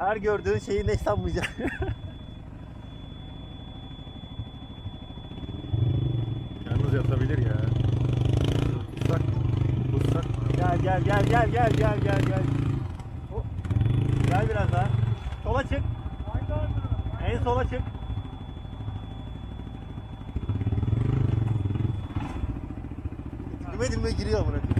Her gördüğün şeyi ne sanmayacak. Yalnız yatabilir ya. Islak. Islak. Gel gel gel gel gel gel gel gel. Gel biraz daha. Sola çık. En sola çık. Dime dime giriyor bırakın.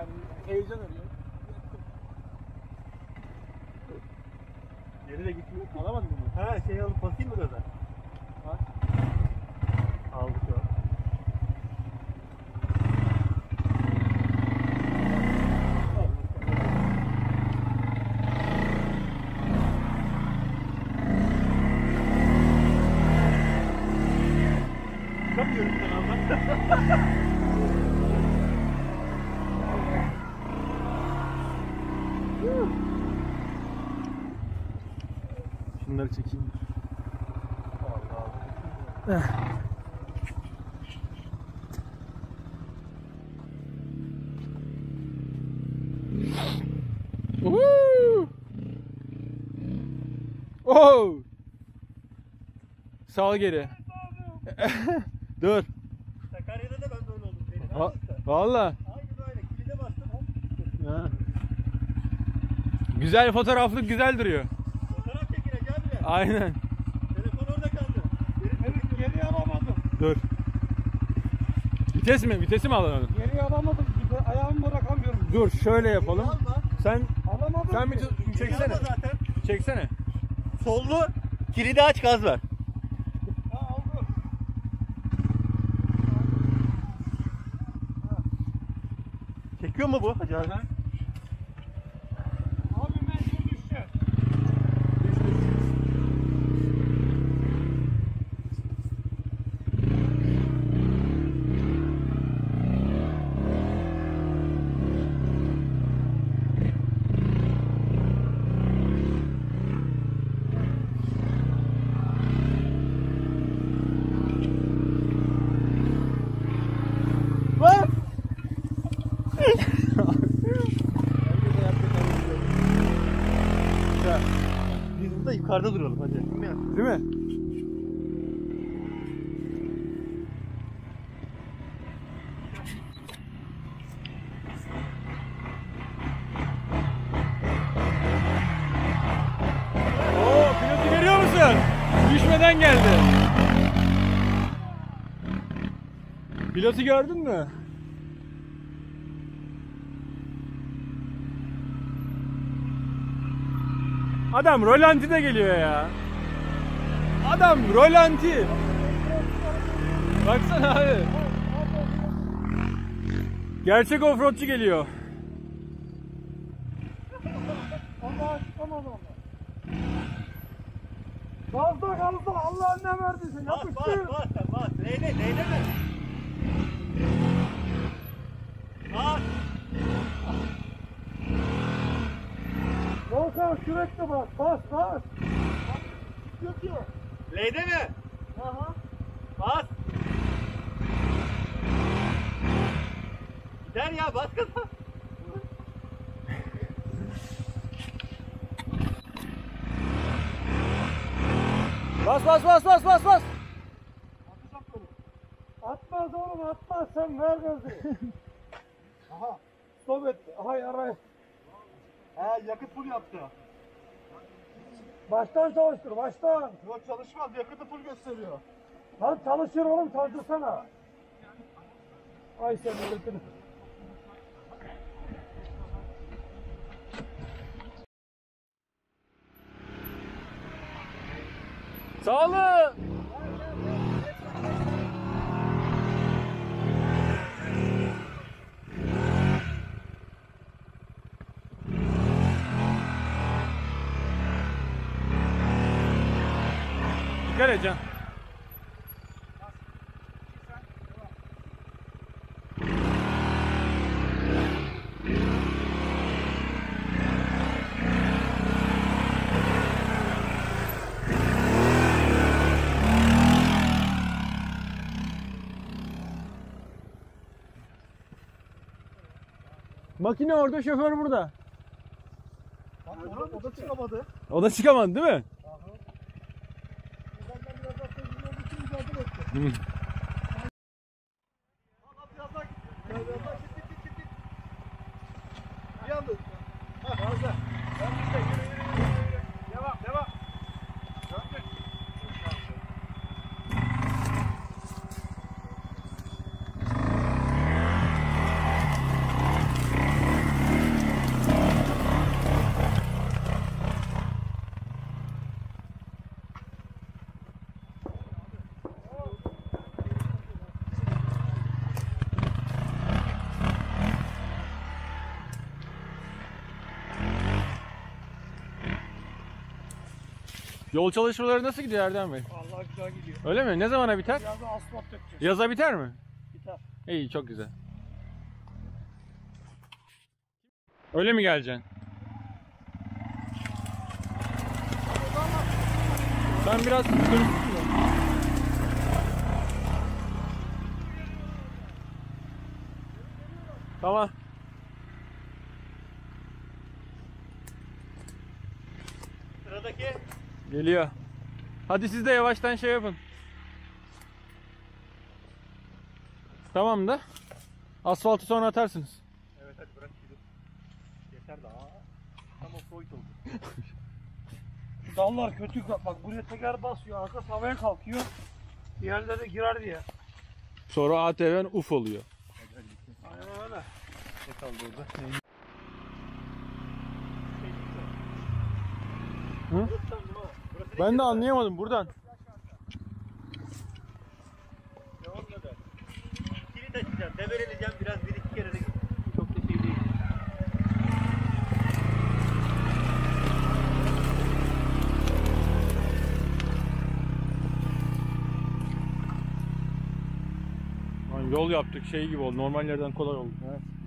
Yani heyecan arıyor. Geri de gitmiyor. Alamadın mı? Ha şey alıp basayım mı gaza? Bak. Aldı şu an. Çıkamıyorum ben Bunları çekeyim. Eh. Oh! Sağ geri. Dur. Sakarya'da da ben böyle oldum. Va Valla. Güzel fotoğraflık güzel duruyor. Aynen. Telefon orada kaldı. Geri, Geri alamadım. Dur. Vites mi? Vitesi mi alamadın? Geri alamadım. Ayağımı bırakamıyorum. Dur şöyle yapalım. Sen Alamadım. sen bir ki. çeksene. Zaten. Çeksene. Sollu kilidi aç gaz ver. Çekiyor mu bu Hacı yukarıda duralım hadi. Değil mi? Oo, pilotu görüyor musun? Düşmeden geldi. Pilotu gördün mü? Adam rolanti de geliyor ya. Adam rolanti. Baksana abi. Gerçek offroadçu geliyor. Allah aşkına Allah. Gazda gazda Allah ne verdiyse Bas bas yapıştır. bas sen bas. Neyle neyle mi? Bas. Volkan sürekli bas bas bas. Yok yok. L'de mi? Aha. Bas. Gider ya bas gaza. Bas bas bas bas bas bas. Atmaz oğlum atmaz sen ver gazı. Aha. Stop etti. Aha yaray. He yakıt full yaptı. Baştan çalıştır baştan. Yok çalışmaz yakıtı full gösteriyor. Lan çalışır oğlum çalıştırsana. Ay sen milletin. Sağ olun. Et Can. Makine orada, şoför burada. O da, o da çıkamadı. O da çıkamadı değil mi? Hı. Bir anda. Ha, fazla. Ben işte yürü yürü yürü yürü. Devam devam. Döndür. Yol çalışmaları nasıl gidiyor Erdem Bey? Vallahi güzel gidiyor. Öyle mi? Ne zamana biter? Biraz da asfalt dökeceğiz. Yaza biter mi? Biter. İyi çok güzel. Öyle mi geleceksin? Sen biraz Tamam. Geliyor. Hadi siz de yavaştan şey yapın. Tamam da. Asfaltı sonra atarsınız. Evet hadi bırak gidelim. Yeter daha. Tam offroad oldu. Şu dallar kötü bak buraya teker basıyor arka havaya kalkıyor. Diğerleri girer diye. Sonra ATV'n uf oluyor. Aynen öyle. Ne kaldı orada? Hı? Ben de anlayamadım buradan. Devam eder. Kilit açacağım, devreleyeceğim biraz bir iki kere de çok da şey değil. Lan yol yaptık şey gibi oldu. Normal yerden kolay oldu. Evet.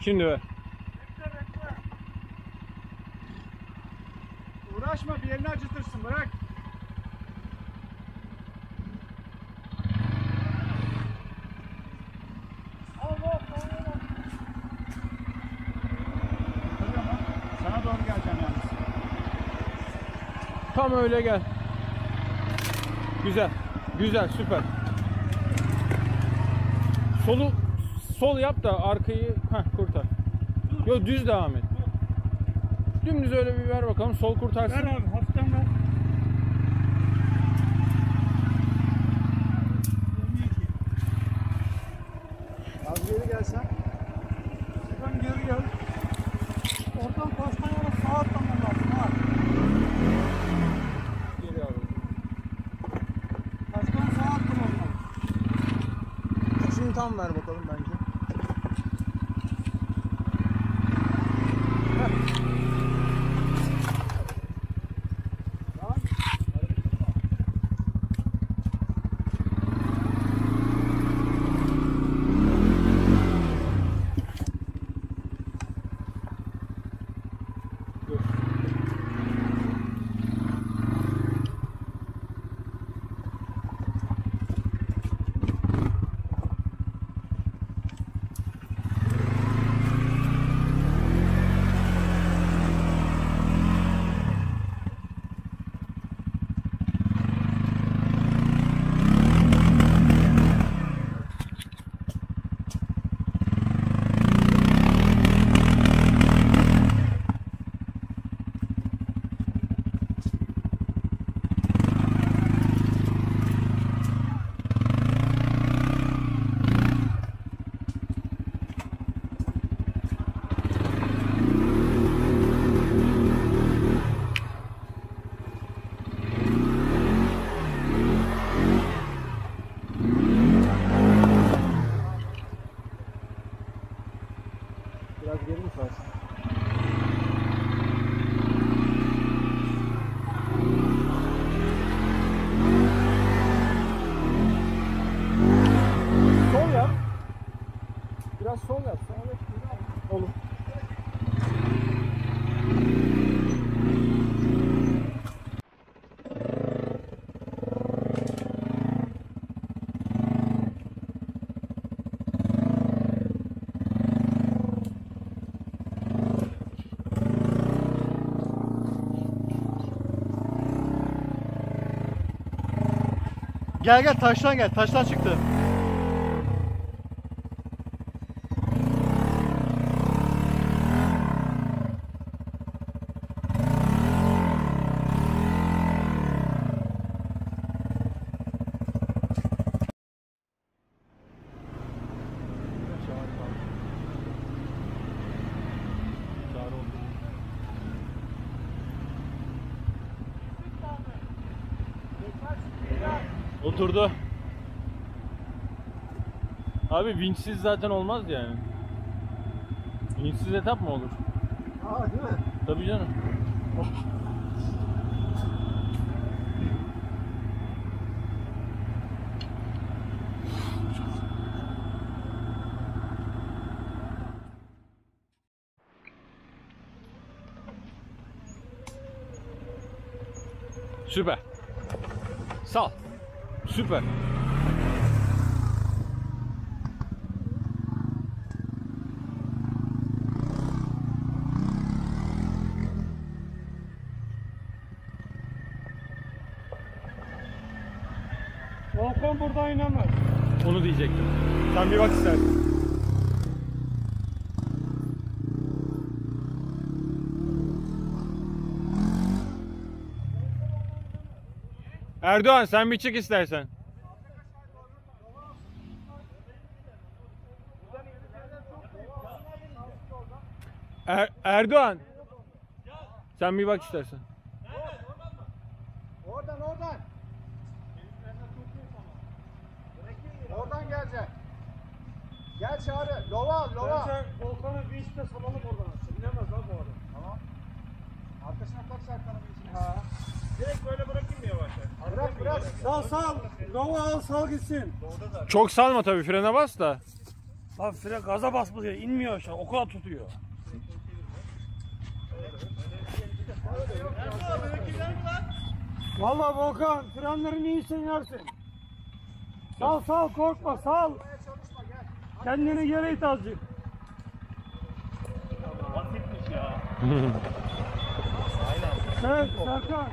Şimdi ver. Bekle bekle. Uğraşma bir yerini acıtırsın bırak. Allah Allah. Sana doğru geleceğim yalnız. Tam öyle gel. Güzel. Güzel süper. Solu sol yap da arkayı heh, kurtar. Dur. Yo düz devam et. Dur. Dümdüz öyle bir ver bakalım. Sol kurtarsın. Ver abi hafiften ver. Az geri gelsen. Şuradan geri gel. Oradan pastan yola sağ atlaman lazım ha. Geri abi. Pastan sağ atlaman lazım. Üçünü tam ver bakalım. дождь. Gel gel taştan gel. Taştan çıktı. Oturdu. Abi vinçsiz zaten olmaz yani. Vinçsiz etap mı olur? Aa değil mi? Tabii canım. Süper. Sal. Süper. Volkan burada inemez. Onu diyecektim. Sen bir bak istersen. Erdoğan sen bir çık istersen. Er- Erdoğan. Sen bir bak istersen. Oradan oradan. Oradan gelecek. Gel çağrı. Lova al lova. Bence Volkan'ı bir işte salalım oradan. İnemez lan bu adam. Tamam. Arkasına tak Serkan'ın içine. Direkt böyle bırakayım mı yavaşça? Bırak bırak. Sal sal. Nova al sal gitsin. Çok salma tabii frene bas da. Abi fren gaza diye inmiyor aşağı. O kadar tutuyor. Vallahi Volkan frenlerini iyiyse inersin. Sal sal korkma sal. Kendini geri it azıcık. Basitmiş ya. Evet Serkan.